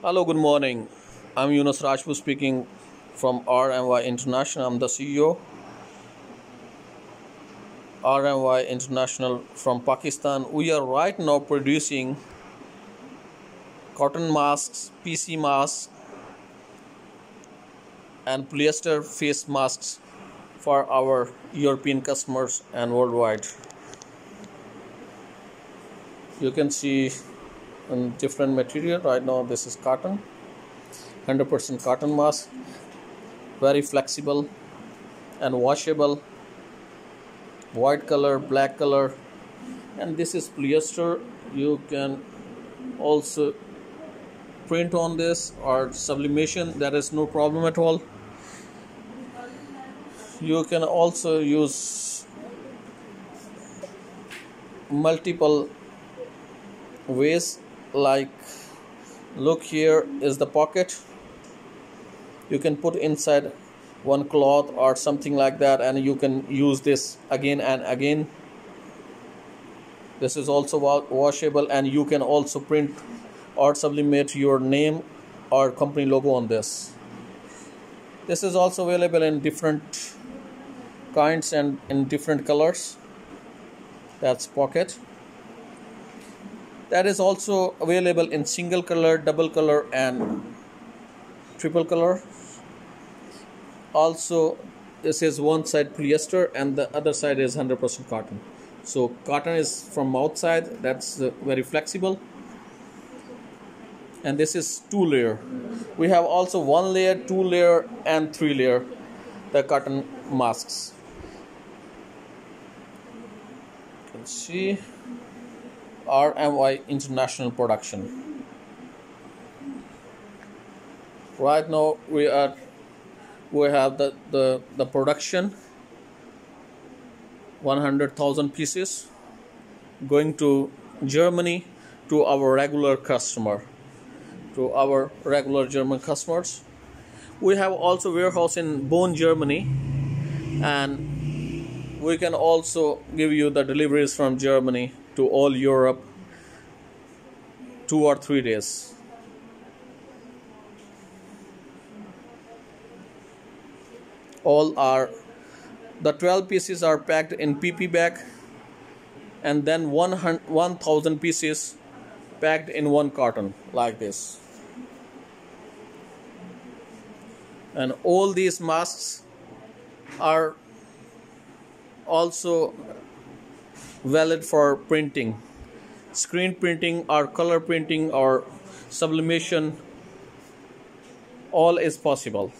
Hello, good morning. I'm Yunus Rajput speaking from RMY International. I'm the CEO. RMY International from Pakistan. We are right now producing cotton masks, PC masks, and polyester face masks for our European customers and worldwide. You can see in different material. Right now this is cotton 100% cotton mask very flexible and washable white color black color and this is polyester. You can also print on this or sublimation that is no problem at all. You can also use multiple ways like look here is the pocket. You can put inside one cloth or something like that and you can use this again and again. This is also washable and you can also print or sublimate your name or company logo on this. This is also available in different kinds and in different colors. That's pocket that is also available in single color double color and triple color. Also this is one side polyester and the other side is 100% cotton. So cotton is from outside that's uh, very flexible. And this is two layer. We have also one layer two layer and three layer the cotton masks. You can see RMY International Production. Right now we are we have the the, the production 100,000 pieces going to Germany to our regular customer to our regular German customers. We have also warehouse in Bonn, Germany and we can also give you the deliveries from Germany to all Europe two or three days. All are the 12 pieces are packed in PP bag and then 1000 pieces packed in one carton like this. And all these masks are also valid for printing. Screen printing or color printing or sublimation all is possible.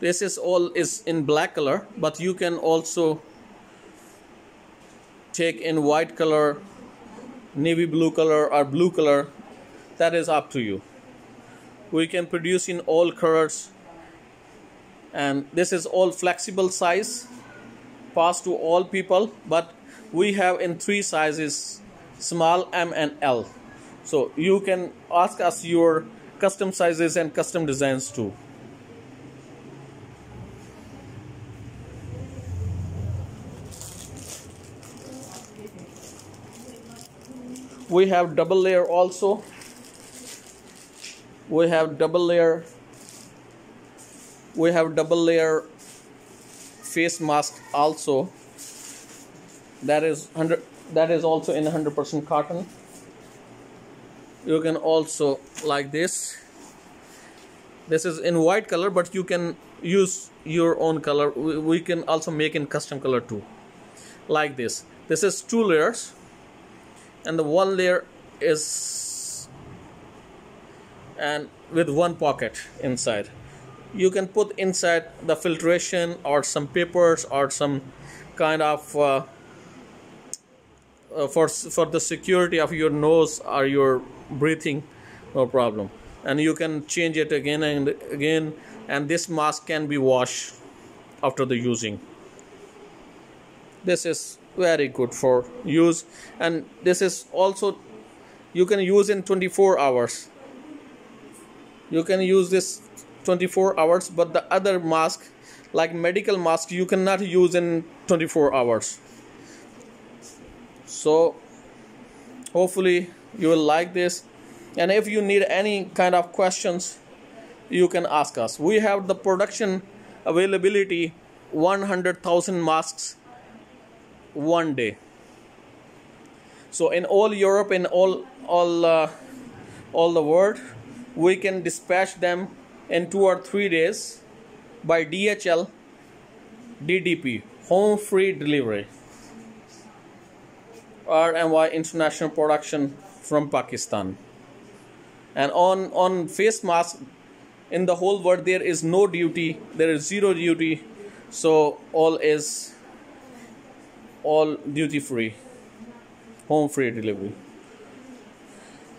This is all is in black color but you can also take in white color navy blue color or blue color that is up to you. We can produce in all colors and this is all flexible size pass to all people but we have in three sizes small m and l. So you can ask us your custom sizes and custom designs too. We have double layer also. We have double layer we have double layer face mask also. That is 100 that is also in 100% cotton. You can also like this. This is in white color but you can use your own color. We can also make in custom color too. Like this. This is two layers and the one layer is and with one pocket inside you can put inside the filtration or some papers or some kind of uh, uh, for for the security of your nose or your breathing no problem. And you can change it again and again and this mask can be washed after the using. This is very good for use and this is also you can use in 24 hours. You can use this 24 hours but the other mask like medical mask you cannot use in 24 hours. So hopefully you will like this. And if you need any kind of questions you can ask us. We have the production availability 100000 masks one day. So in all europe in all all uh, all the world we can dispatch them in two or three days by dhl ddp home free delivery rmy international production from pakistan. And on on face mask in the whole world there is no duty there is zero duty. So all is all duty free. Home free delivery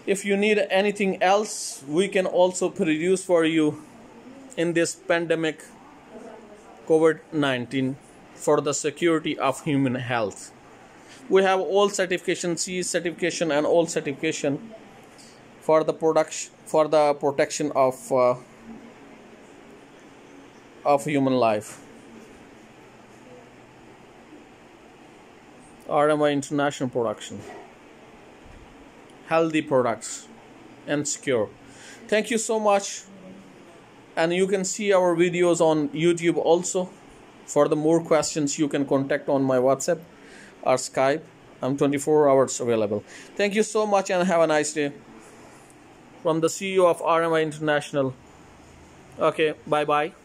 if you need anything else we can also produce for you in this pandemic covid-19 for the security of human health. We have all certification c certification and all certification for the production for the protection of uh, of human life. RMY International Production healthy products and secure. Thank you so much. And you can see our videos on YouTube also. For the more questions you can contact on my WhatsApp or Skype. I'm 24 hours available. Thank you so much and have a nice day. From the CEO of RMY International. Okay, bye bye.